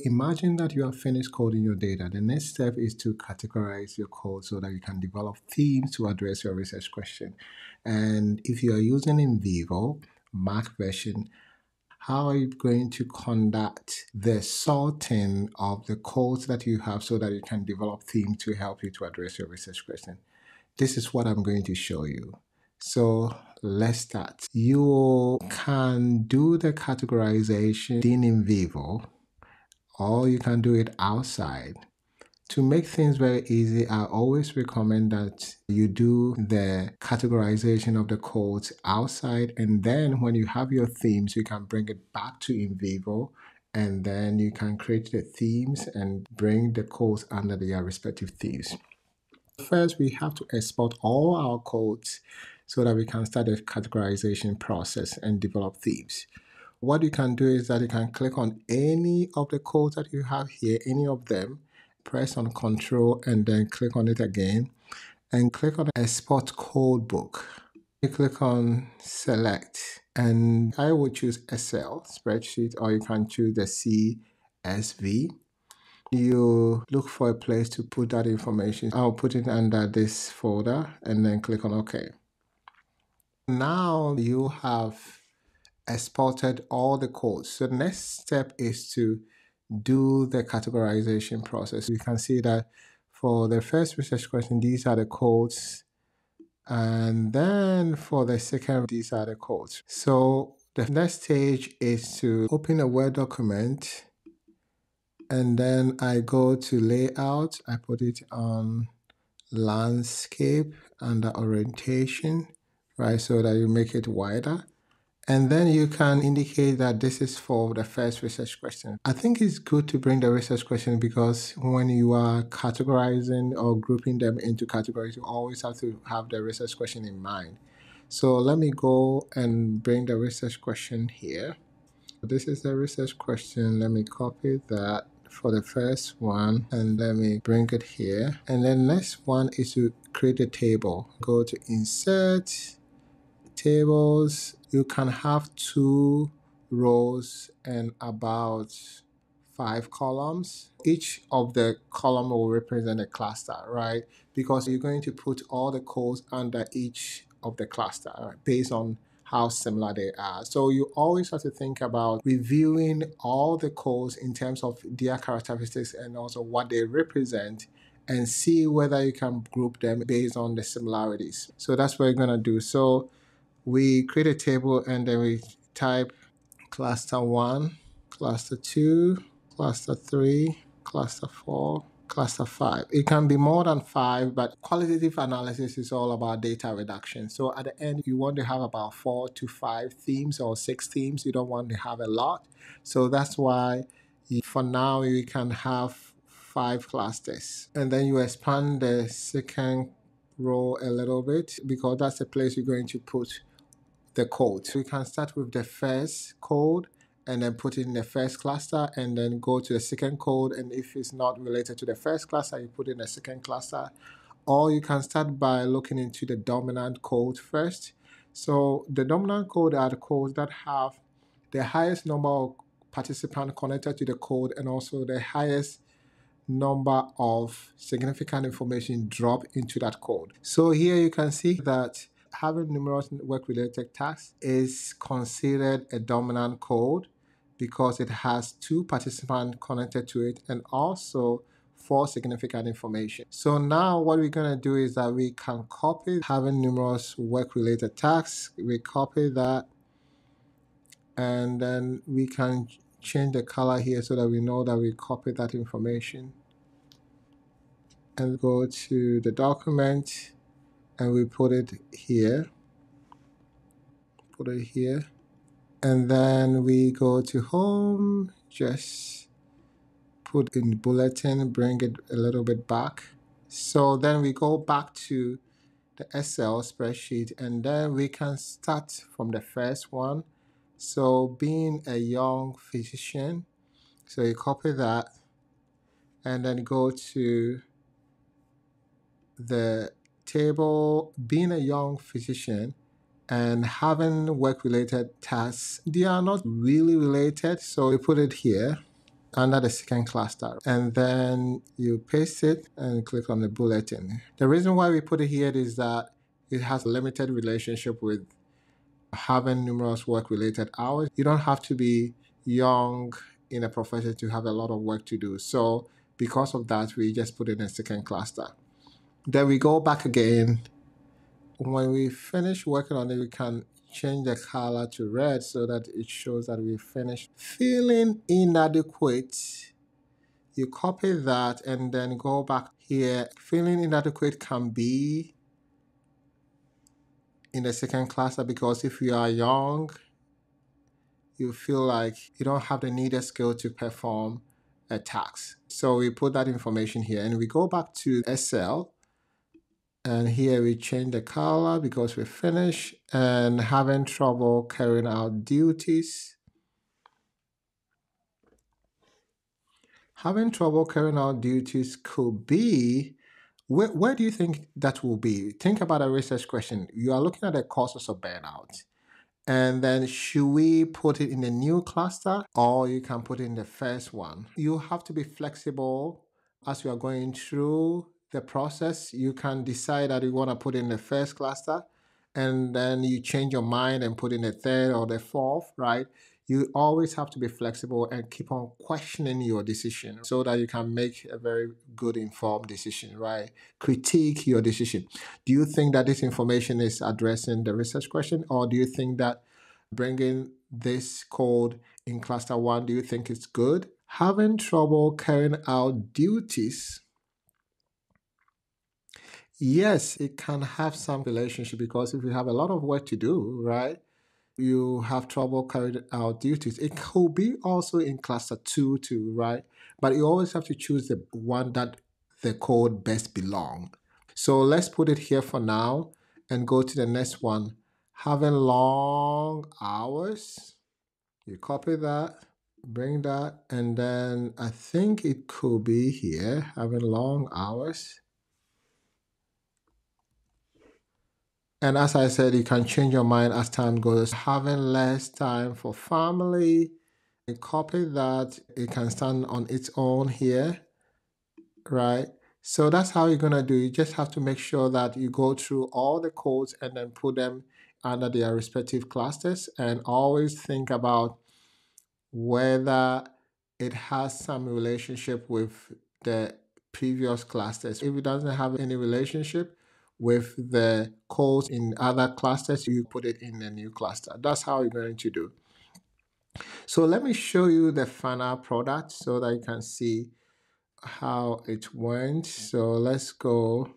Imagine that you have finished coding your data. The next step is to categorize your code so that you can develop themes to address your research question. And if you are using NVivo, Mac version, how are you going to conduct the sorting of the codes that you have so that you can develop themes to help you to address your research question? This is what I'm going to show you. So let's start. You can do the categorization in NVivo or you can do it outside. To make things very easy, I always recommend that you do the categorization of the codes outside and then when you have your themes, you can bring it back to NVivo and then you can create the themes and bring the codes under their respective themes. First, we have to export all our codes so that we can start the categorization process and develop themes. What you can do is that you can click on any of the codes that you have here, any of them, press on control and then click on it again and click on export code book. You click on select and I will choose Excel spreadsheet or you can choose the CSV. You look for a place to put that information. I'll put it under this folder and then click on OK. Now you have exported all the codes. So the next step is to do the categorization process. You can see that for the first research question, these are the codes. And then for the second, these are the codes. So the next stage is to open a Word document. And then I go to layout. I put it on landscape under orientation, right? So that you make it wider. And then you can indicate that this is for the first research question. I think it's good to bring the research question because when you are categorizing or grouping them into categories, you always have to have the research question in mind. So let me go and bring the research question here. This is the research question. Let me copy that for the first one and let me bring it here. And then next one is to create a table. Go to insert tables you can have two rows and about five columns. Each of the column will represent a cluster, right? Because you're going to put all the codes under each of the cluster right? based on how similar they are. So you always have to think about reviewing all the codes in terms of their characteristics and also what they represent and see whether you can group them based on the similarities. So that's what you're gonna do. So we create a table and then we type cluster 1, cluster 2, cluster 3, cluster 4, cluster 5. It can be more than 5, but qualitative analysis is all about data reduction. So at the end, you want to have about 4 to 5 themes or 6 themes. You don't want to have a lot. So that's why for now you can have 5 clusters. And then you expand the second row a little bit because that's the place you're going to put the code. So we can start with the first code and then put it in the first cluster and then go to the second code. And if it's not related to the first cluster, you put in the second cluster. Or you can start by looking into the dominant code first. So the dominant code are the codes that have the highest number of participants connected to the code and also the highest number of significant information drop into that code. So here you can see that having numerous work-related tasks is considered a dominant code because it has two participants connected to it and also four significant information. So now what we're going to do is that we can copy having numerous work-related tasks. We copy that and then we can change the color here so that we know that we copied that information and go to the document and we put it here. Put it here. And then we go to home. Just put in bulletin bring it a little bit back. So then we go back to the Excel spreadsheet and then we can start from the first one. So being a young physician so you copy that and then go to the table, being a young physician and having work related tasks, they are not really related. So we put it here. under the second cluster and then you paste it and click on the bulletin. The reason why we put it here is that it has a limited relationship with having numerous work related hours. You don't have to be young in a profession to have a lot of work to do. So because of that, we just put it in a second cluster. Then we go back again. When we finish working on it, we can change the color to red so that it shows that we finished. Feeling inadequate, you copy that and then go back here. Feeling inadequate can be in the second cluster because if you are young, you feel like you don't have the needed skill to perform a task. So we put that information here and we go back to Excel and here we change the color because we finish and having trouble carrying out duties. Having trouble carrying out duties could be, where, where do you think that will be? Think about a research question. You are looking at the causes of burnout. And then should we put it in the new cluster or you can put it in the first one? You have to be flexible as you are going through the process. You can decide that you want to put in the first cluster and then you change your mind and put in the third or the fourth, right? You always have to be flexible and keep on questioning your decision so that you can make a very good informed decision, right? Critique your decision. Do you think that this information is addressing the research question, or do you think that bringing this code in cluster one, do you think it's good? Having trouble carrying out duties Yes, it can have some relationship because if you have a lot of work to do, right, you have trouble carrying out duties. It could be also in cluster two too, right? But you always have to choose the one that the code best belong. So let's put it here for now and go to the next one. Having long hours. You copy that, bring that, and then I think it could be here, having long hours. And as I said, you can change your mind as time goes. Having less time for family, you copy that, it can stand on its own here, right? So that's how you're gonna do. You just have to make sure that you go through all the codes and then put them under their respective clusters and always think about whether it has some relationship with the previous clusters. If it doesn't have any relationship, with the calls in other clusters, you put it in a new cluster. That's how you're going to do. So let me show you the final product so that you can see how it went. So let's go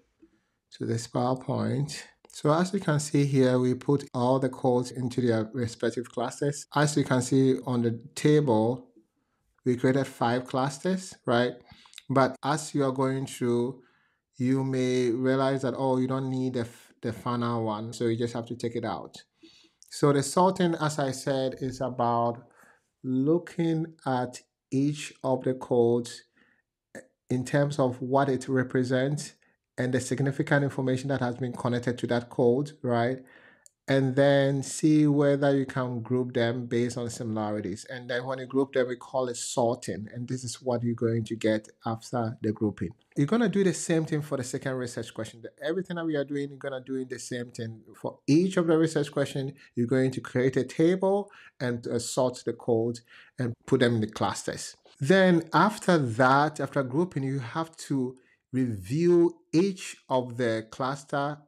to this PowerPoint. So as you can see here, we put all the calls into their respective clusters. As you can see on the table, we created five clusters, right? But as you are going through, you may realize that, oh, you don't need the, the final one, so you just have to take it out. So the sorting, as I said, is about looking at each of the codes eh, in terms of what it represents and the significant information that has been connected to that code, right? And then see whether you can group them based on similarities. And then when you group them, we call it sorting. And this is what you're going to get after the grouping. You're going to do the same thing for the second research question. Everything that we are doing, you're going to do the same thing. For each of the research question, you're going to create a table and uh, sort the codes and put them in the clusters. Then after that, after grouping, you have to review each of the cluster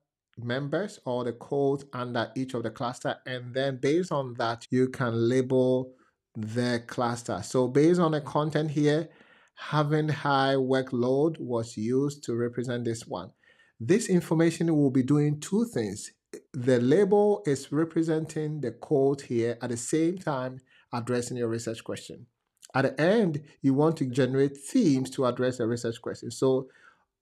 members or the codes under each of the cluster and then based on that you can label the cluster. So based on the content here having high workload was used to represent this one. This information will be doing two things. The label is representing the code here at the same time addressing your research question. At the end you want to generate themes to address the research question. So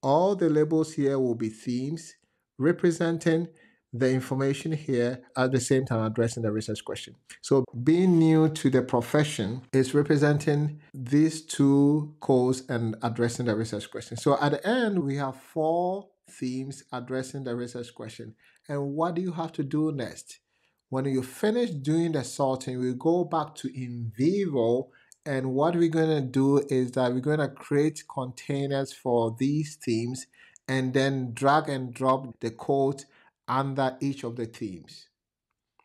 all the labels here will be themes representing the information here at the same time addressing the research question. So being new to the profession is representing these two codes and addressing the research question. So at the end, we have four themes addressing the research question. And what do you have to do next? When you finish doing the sorting, we go back to NVivo And what we're going to do is that we're going to create containers for these themes and then drag and drop the code under each of the themes.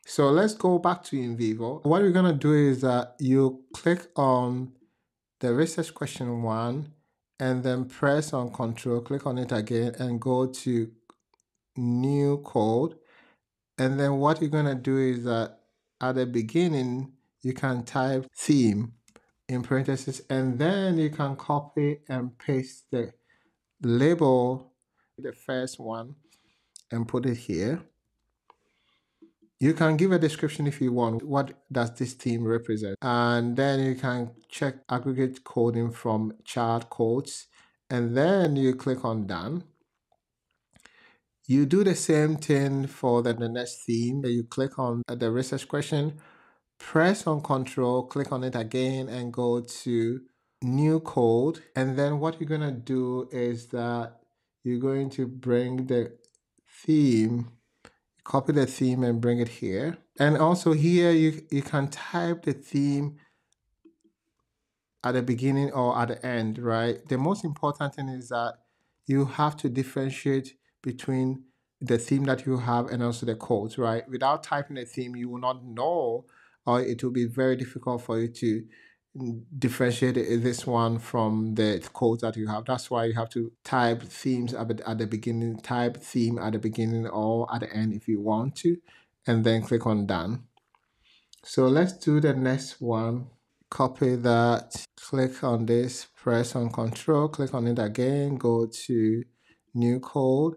So let's go back to NVivo. What we're to do is that you click on the research question one and then press on control, click on it again and go to new code. And then what you're to do is that at the beginning, you can type theme in parentheses and then you can copy and paste the label, the first one, and put it here. You can give a description if you want. What does this theme represent? And then you can check aggregate coding from child codes. And then you click on done. You do the same thing for the, the next theme. You click on the research question, press on control, click on it again and go to new code. And then what you're to do is that you're going to bring the theme copy the theme and bring it here. And also here you, you can type the theme at the beginning or at the end, right? The most important thing is that you have to differentiate between the theme that you have and also the codes, right? Without typing a theme, you will not know or it will be very difficult for you to differentiate this one from the codes that you have. That's why you have to type themes at the beginning, type theme at the beginning or at the end if you want to, and then click on done. So let's do the next one. Copy that, click on this, press on control, click on it again, go to new code,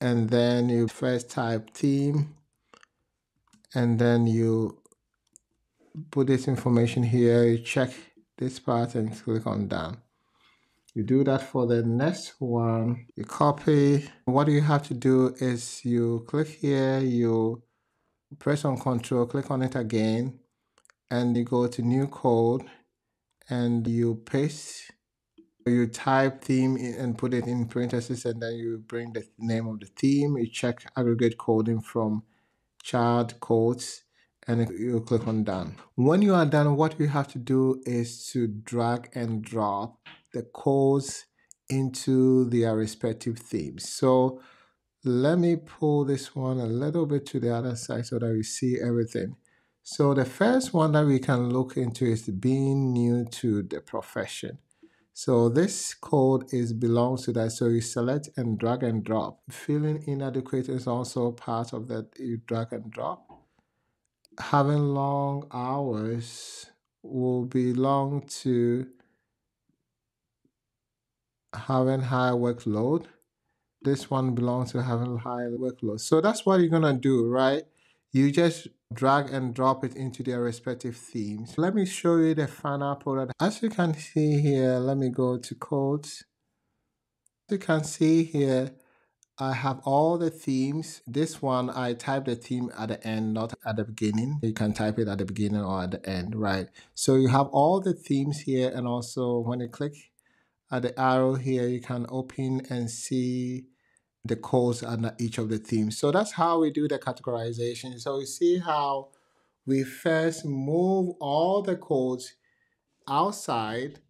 and then you first type theme, and then you put this information here, you check this part and click on done. You do that for the next one, you copy. What you have to do is you click here, you press on control, click on it again, and you go to new code and you paste you type theme and put it in parentheses and then you bring the name of the theme you check aggregate coding from child codes and you click on done. When you are done, what you have to do is to drag and drop the codes into their respective themes. So let me pull this one a little bit to the other side so that we see everything. So the first one that we can look into is being new to the profession. So this code is belongs to that. So you select and drag and drop. Feeling inadequate is also part of that you drag and drop having long hours will belong to having high workload. This one belongs to having high workload. So that's what you're gonna do, right? You just drag and drop it into their respective themes. Let me show you the final product. As you can see here, let me go to codes. You can see here, I have all the themes. This one, I type the theme at the end, not at the beginning. You can type it at the beginning or at the end, right? So you have all the themes here. And also when you click at the arrow here, you can open and see the codes under each of the themes. So that's how we do the categorization. So you see how we first move all the codes outside,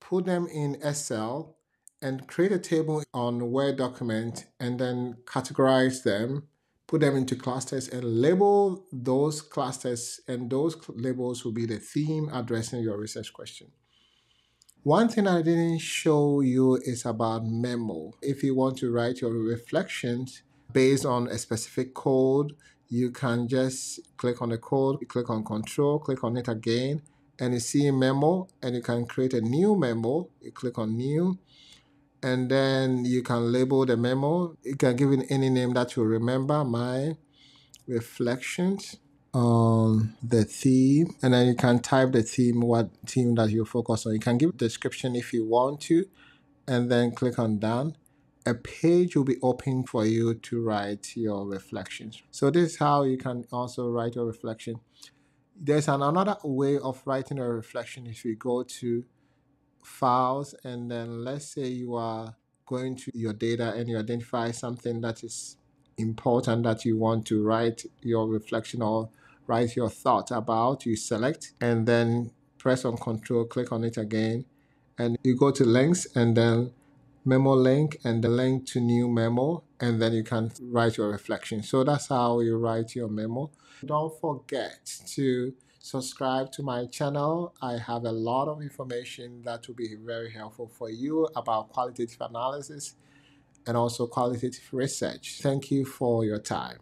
put them in Excel, and create a table on Word document and then categorize them, put them into clusters and label those clusters and those labels will be the theme addressing your research question. One thing I didn't show you is about memo. If you want to write your reflections based on a specific code, you can just click on the code, click on control, click on it again, and you see memo, and you can create a new memo. You click on new, and then you can label the memo. You can give it any name that you remember. My reflections on the theme, and then you can type the theme, what theme that you focus on. You can give description if you want to, and then click on done. A page will be open for you to write your reflections. So this is how you can also write your reflection. There's an, another way of writing a reflection if you go to files and then let's say you are going to your data and you identify something that is important that you want to write your reflection or write your thought about you select and then press on control, click on it again, and you go to links and then memo link and the link to new memo, and then you can write your reflection. So that's how you write your memo. Don't forget to subscribe to my channel. I have a lot of information that will be very helpful for you about qualitative analysis and also qualitative research. Thank you for your time.